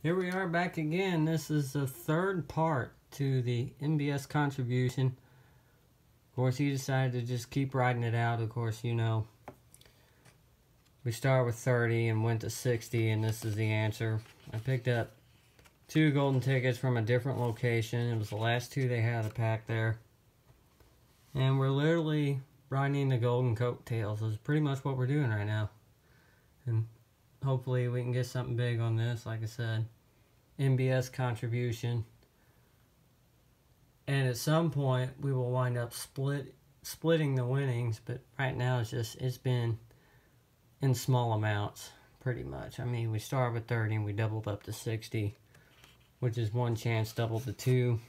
Here we are back again. This is the third part to the MBS contribution. Of course, he decided to just keep writing it out. Of course, you know, we started with 30 and went to 60, and this is the answer. I picked up two golden tickets from a different location. It was the last two they had a pack there. And we're literally riding the golden coattails. Is pretty much what we're doing right now. And hopefully we can get something big on this, like I said. MBS contribution. And at some point we will wind up split splitting the winnings, but right now it's just it's been in small amounts pretty much. I mean, we started with 30 and we doubled up to 60, which is one chance doubled to two.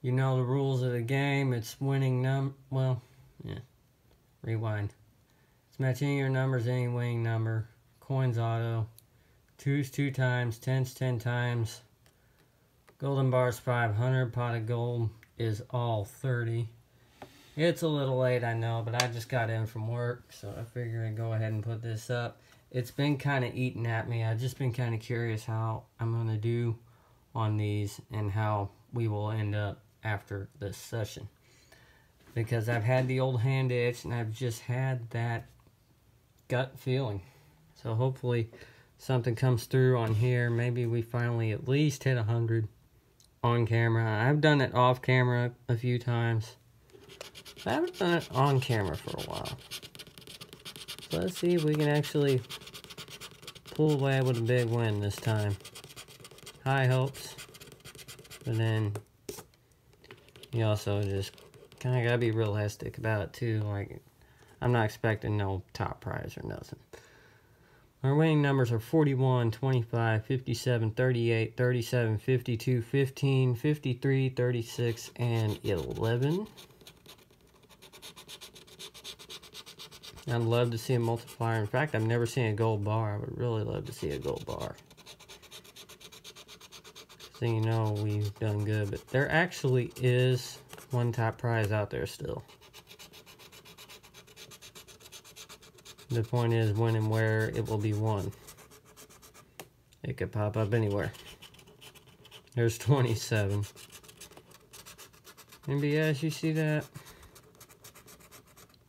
You know the rules of the game. It's winning num well, yeah. Rewind. It's matching your numbers any winning number. Coins auto. Twos two times, tens ten times. Golden bars 500. Pot of gold is all 30. It's a little late, I know, but I just got in from work, so I figured I'd go ahead and put this up. It's been kind of eating at me. I've just been kind of curious how I'm going to do on these and how we will end up after this session. Because I've had the old hand itch and I've just had that gut feeling. So hopefully something comes through on here. Maybe we finally at least hit 100 on camera. I've done it off camera a few times. I haven't done it on camera for a while. So let's see if we can actually pull away with a big win this time. High hopes. But then you also just kind of got to be realistic about it too. Like, I'm not expecting no top prize or nothing. Our winning numbers are 41, 25, 57, 38, 37, 52, 15, 53, 36, and 11. I'd love to see a multiplier. In fact, I've never seen a gold bar. I would really love to see a gold bar. So you know we've done good. But there actually is one top prize out there still. The point is when and where it will be won. It could pop up anywhere. There's 27. MBS, you see that?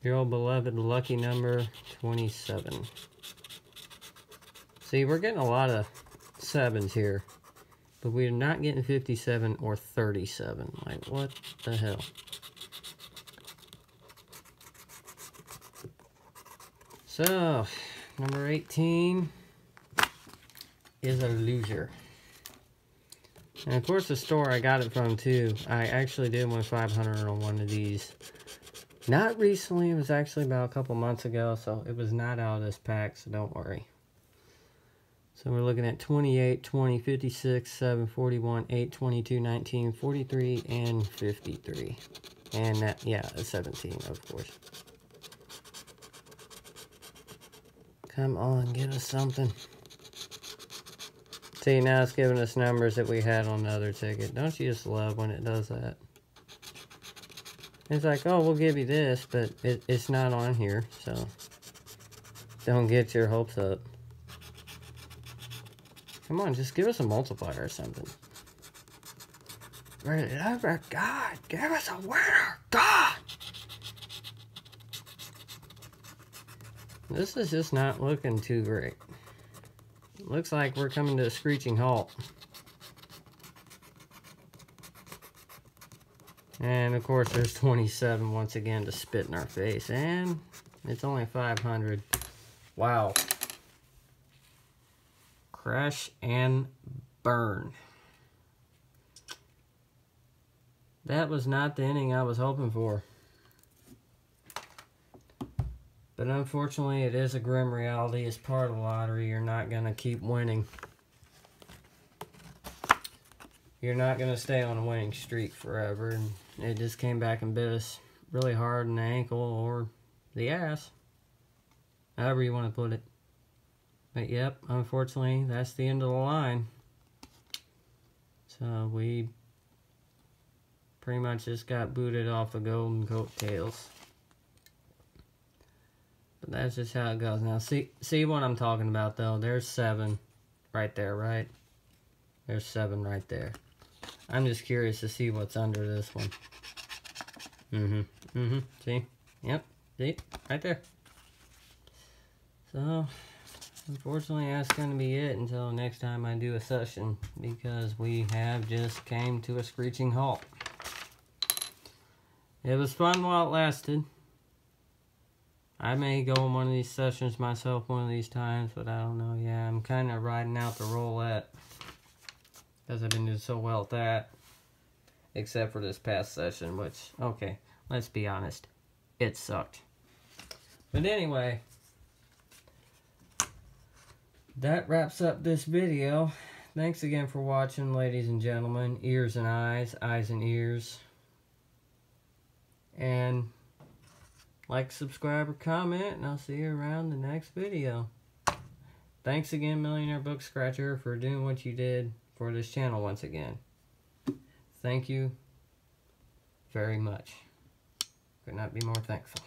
Your old beloved lucky number 27. See, we're getting a lot of sevens here. But we're not getting 57 or 37. Like, what the hell? So, number 18 is a loser. And of course the store I got it from too, I actually did win 500 on one of these. Not recently, it was actually about a couple months ago, so it was not out of this pack, so don't worry. So we're looking at 28, 20, 56, 7, 41, 8, 22, 19, 43, and 53. And that, yeah, 17, of course. Come on, get us something. See, now it's giving us numbers that we had on the other ticket. Don't you just love when it does that? It's like, oh, we'll give you this, but it, it's not on here, so don't get your hopes up. Come on, just give us a multiplier or something. Love of oh God, give us a winner, God! This is just not looking too great. Looks like we're coming to a screeching halt. And of course there's 27 once again to spit in our face. And it's only 500. Wow. Crash and burn. That was not the ending I was hoping for. But unfortunately, it is a grim reality. It's part of the lottery. You're not going to keep winning. You're not going to stay on a winning streak forever. And it just came back and bit us really hard in the ankle or the ass. However you want to put it. But yep, unfortunately, that's the end of the line. So we pretty much just got booted off the golden coattails. But that's just how it goes. Now, see, see what I'm talking about, though. There's seven. right there, right? There's seven right there. I'm just curious to see what's under this one. Mm-hmm. Mm-hmm. See? Yep. See? Right there. So, unfortunately, that's going to be it until next time I do a session because we have just came to a screeching halt. It was fun while it lasted. I may go on one of these sessions myself one of these times, but I don't know. Yeah, I'm kind of riding out the roulette because I've been doing so well at that. Except for this past session, which, okay, let's be honest, it sucked. But anyway, that wraps up this video. Thanks again for watching, ladies and gentlemen. Ears and eyes, eyes and ears. And like, subscribe, or comment, and I'll see you around the next video. Thanks again, Millionaire Book Scratcher, for doing what you did for this channel once again. Thank you very much. Could not be more thankful.